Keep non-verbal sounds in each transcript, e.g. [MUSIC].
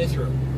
way through.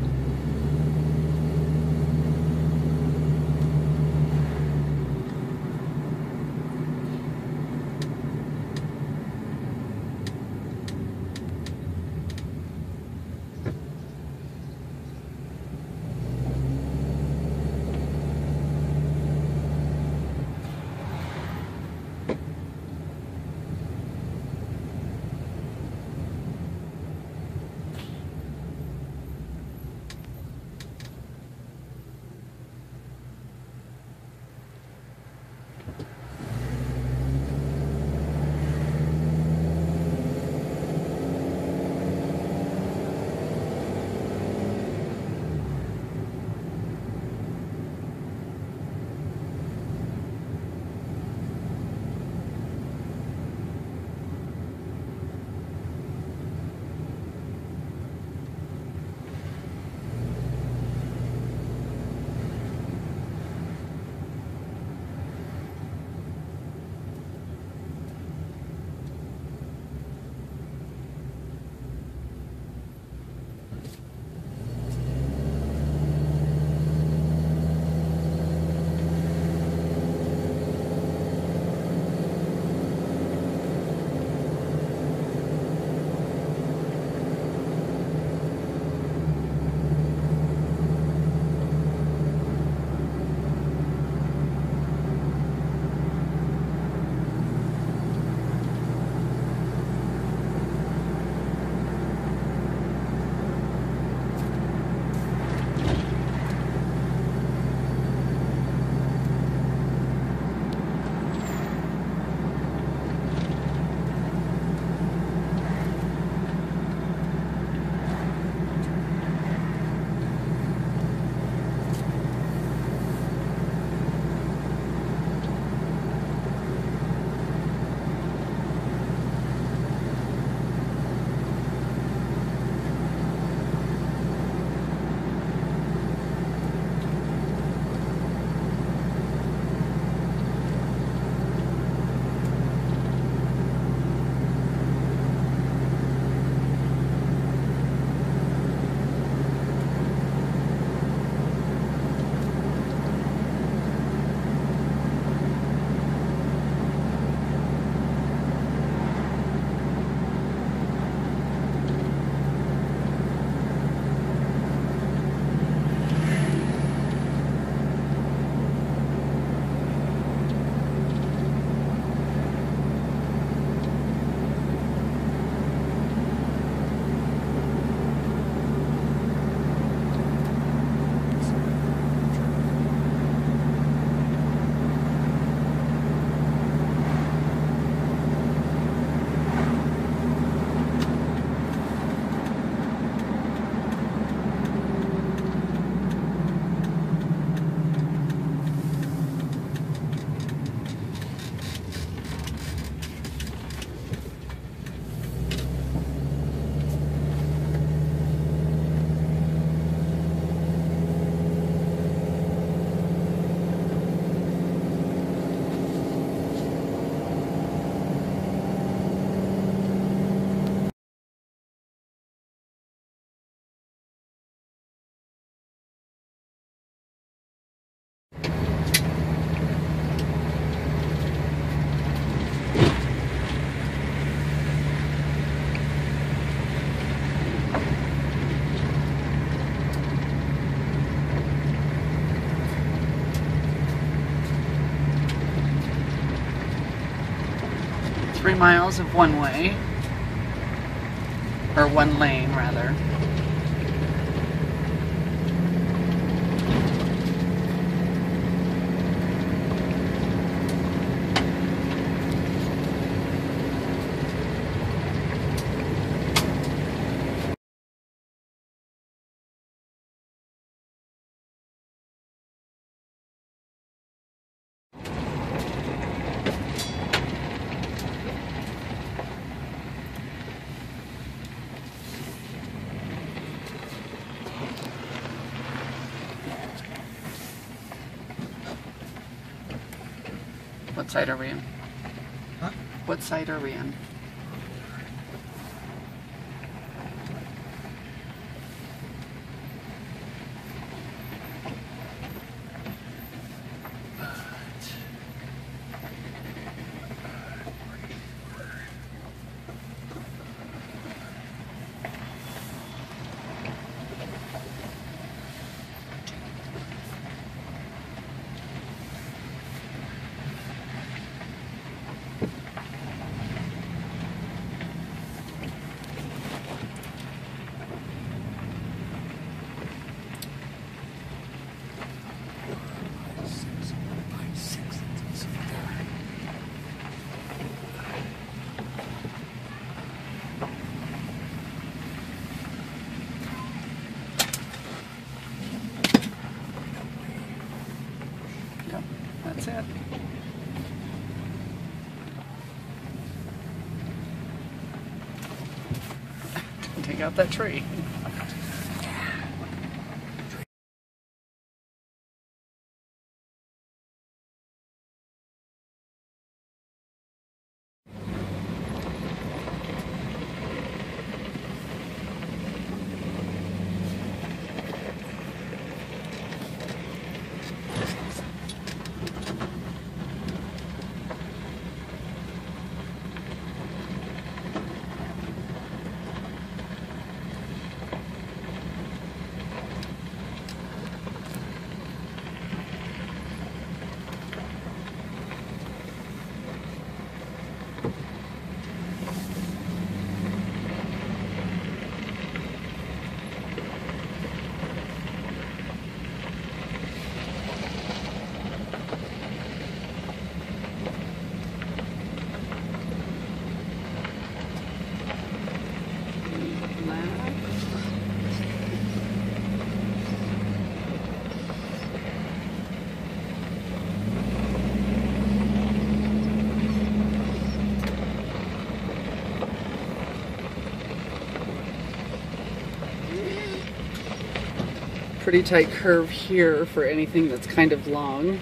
Three miles of one way, or one lane rather. What side are we in? Huh? What side are we in? Take out that tree. Pretty tight curve here for anything that's kind of long.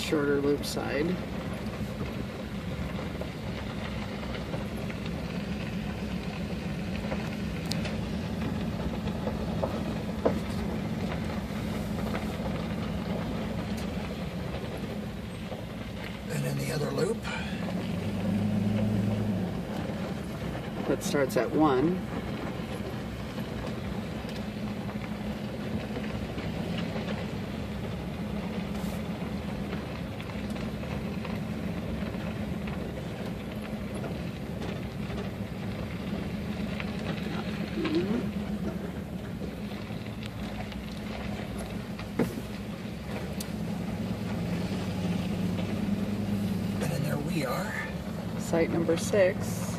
Shorter loop side. And in the other loop, That starts at one. and in there we are. Site number six.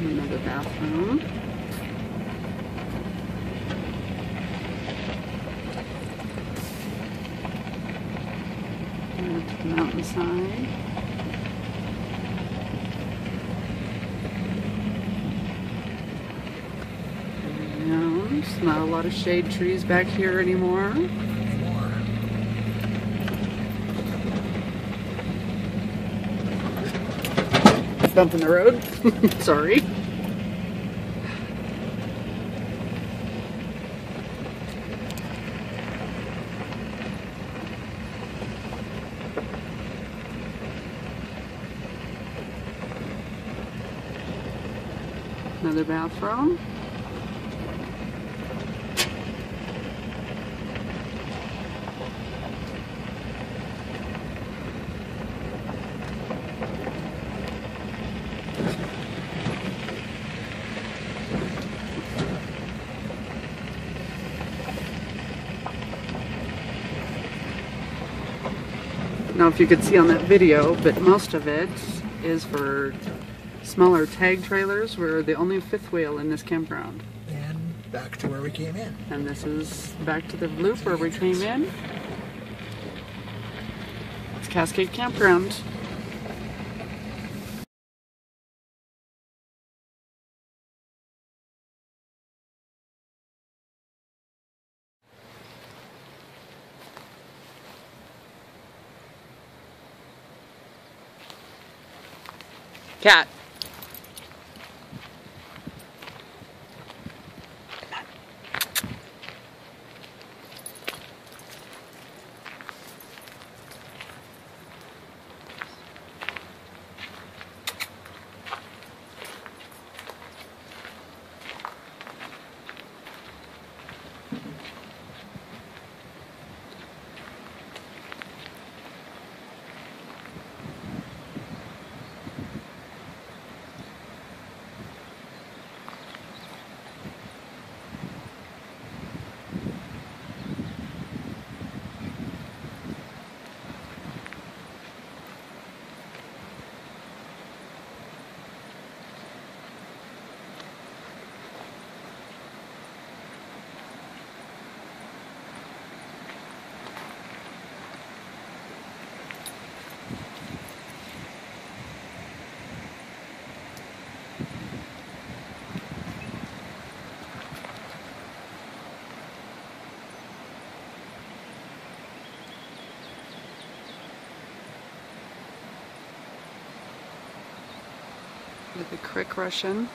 Another bathroom. And mountainside. And not a lot of shade trees back here anymore. Anymore. Bump in the road. [LAUGHS] Sorry. Another bathroom. Now, if you could see on that video, but most of it is for smaller tag trailers. We're the only fifth wheel in this campground. And back to where we came in. And this is back to the loop where we came in. It's Cascade Campground. Cat. With the creek Russian.